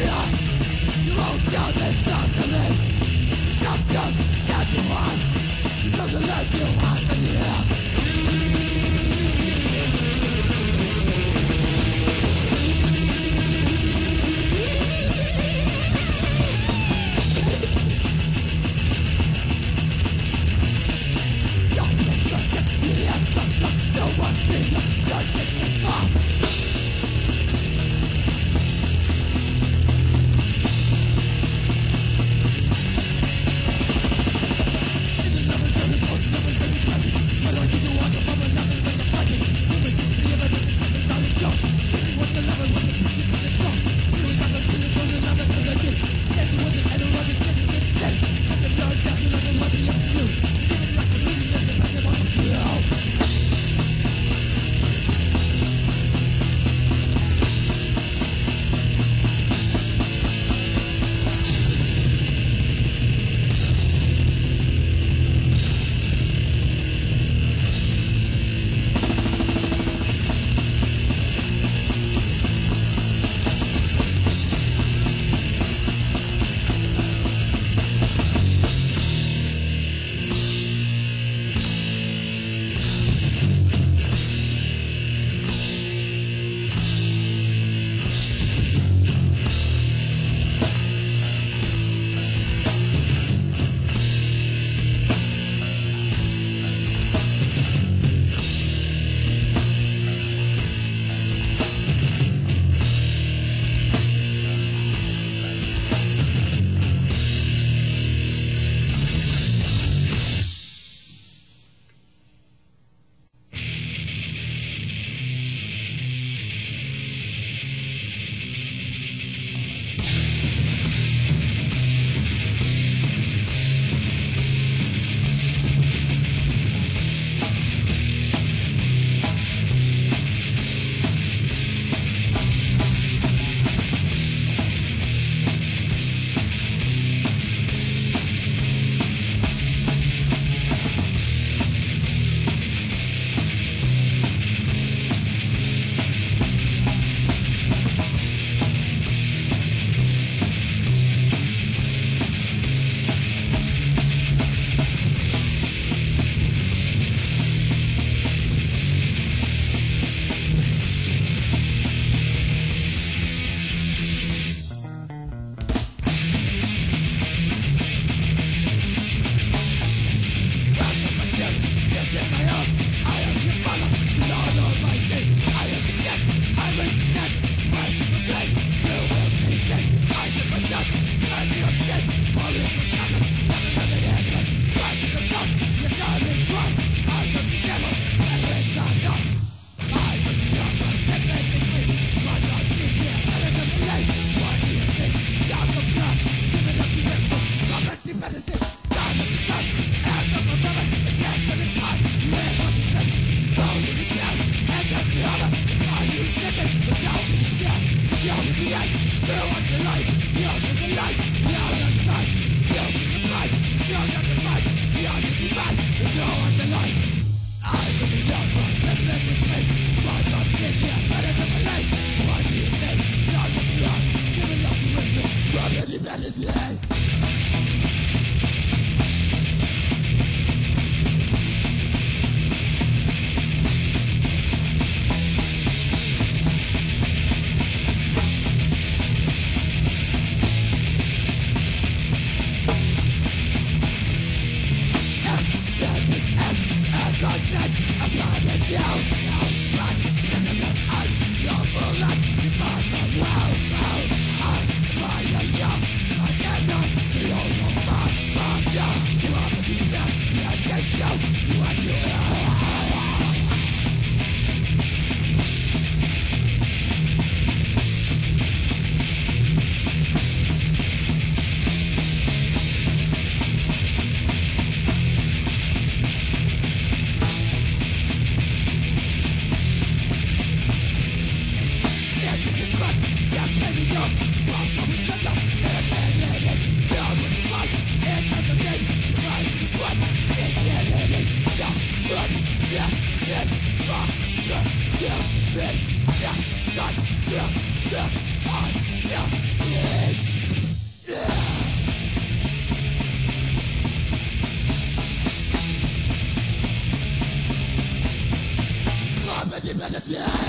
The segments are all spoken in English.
Yeah, low down the Yeah.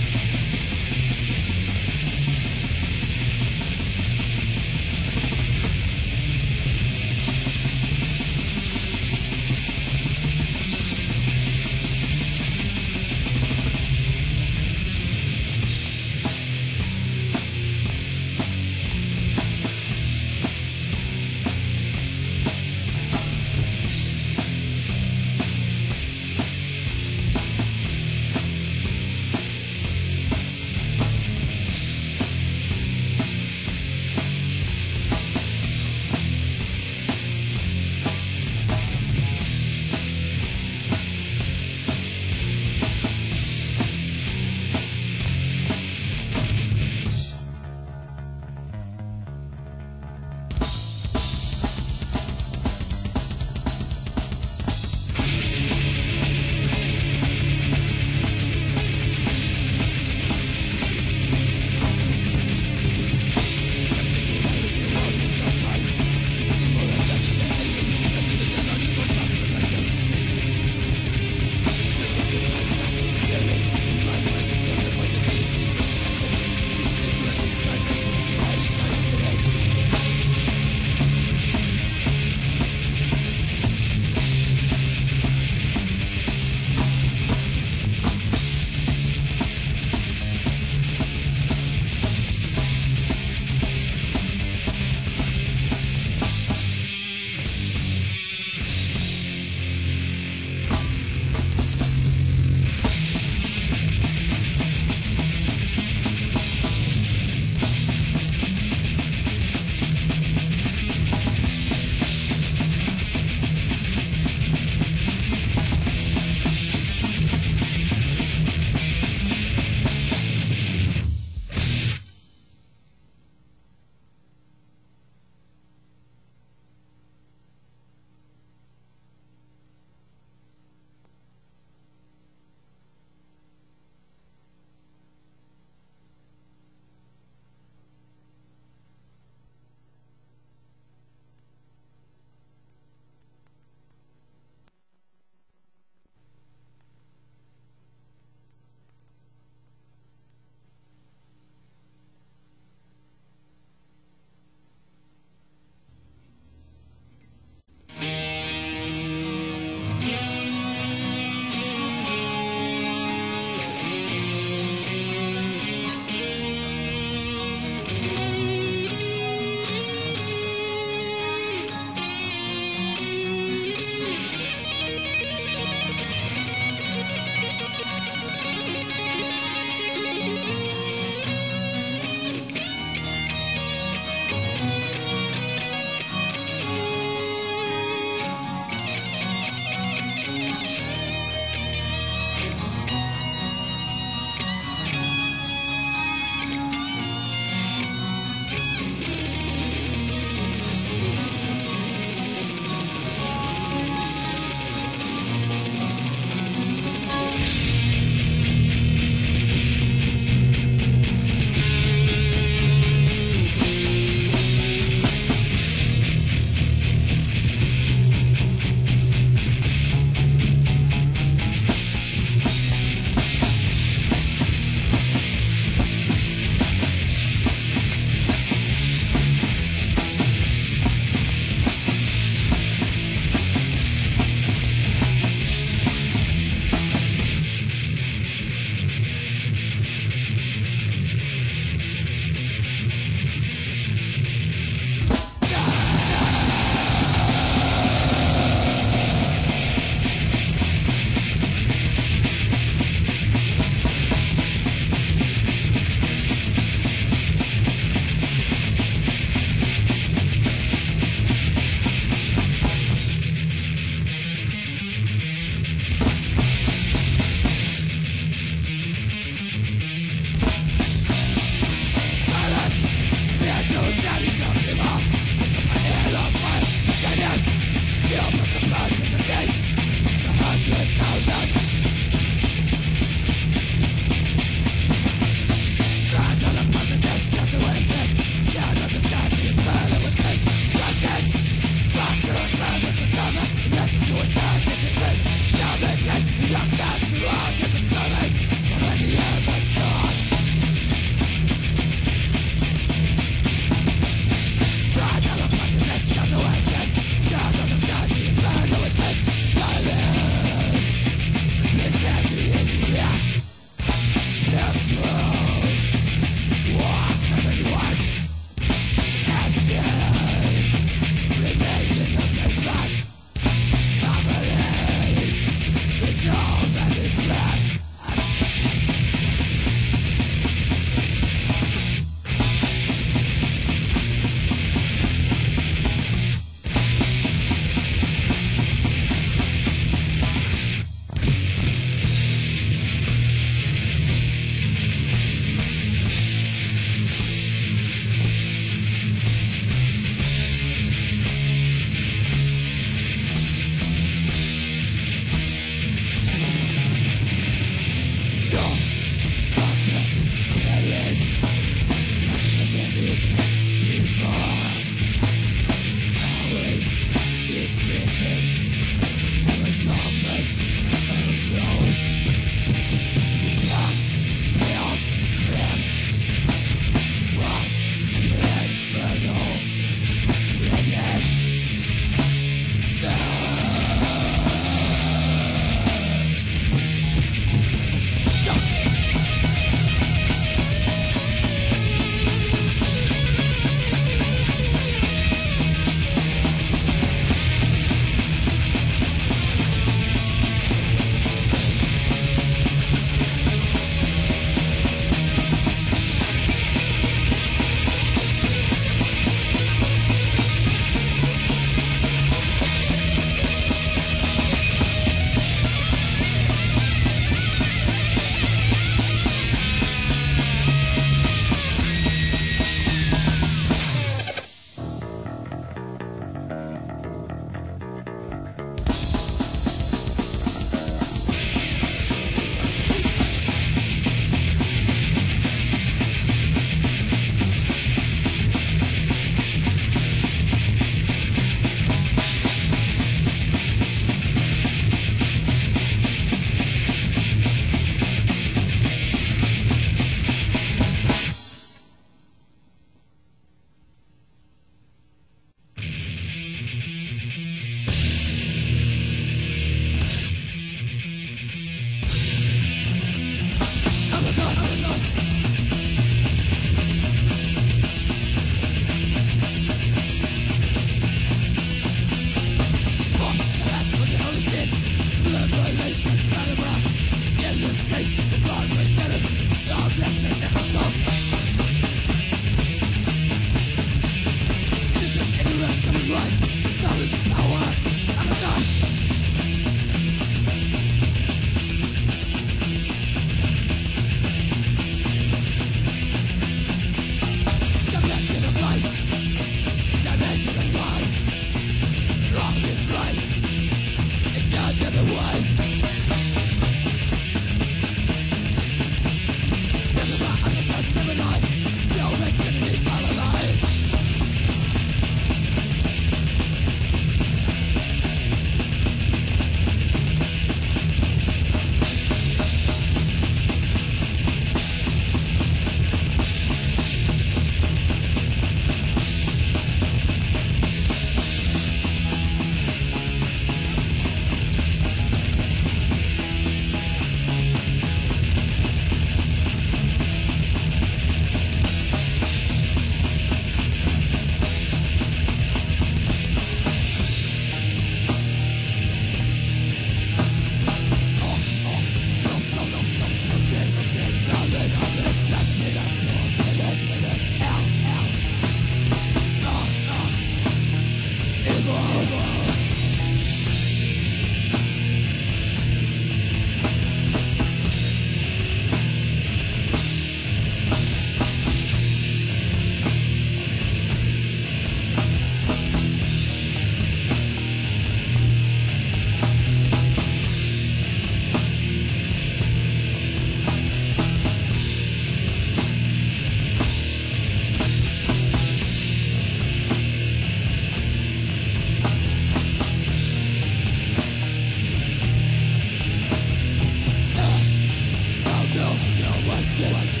Yeah.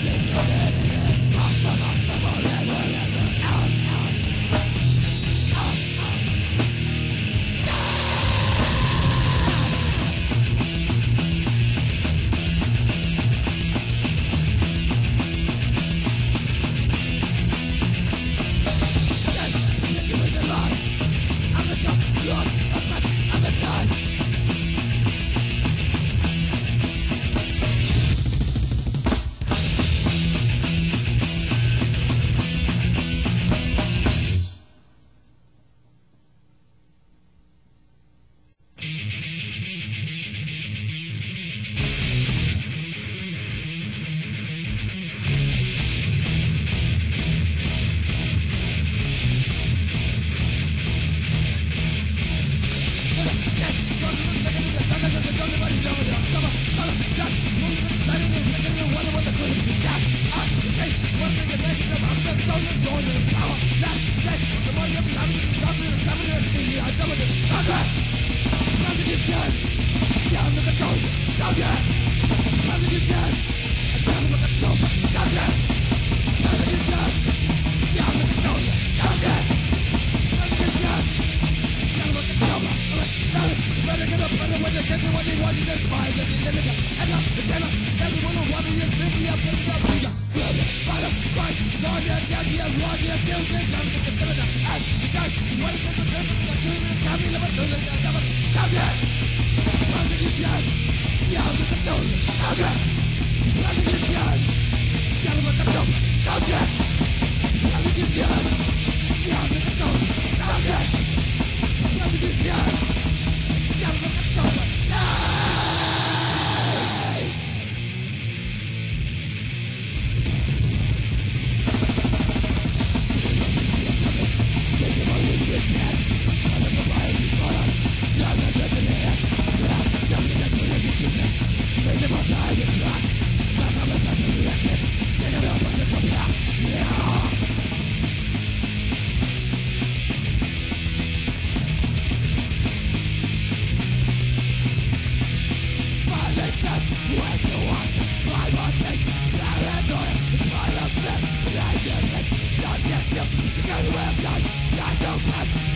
Together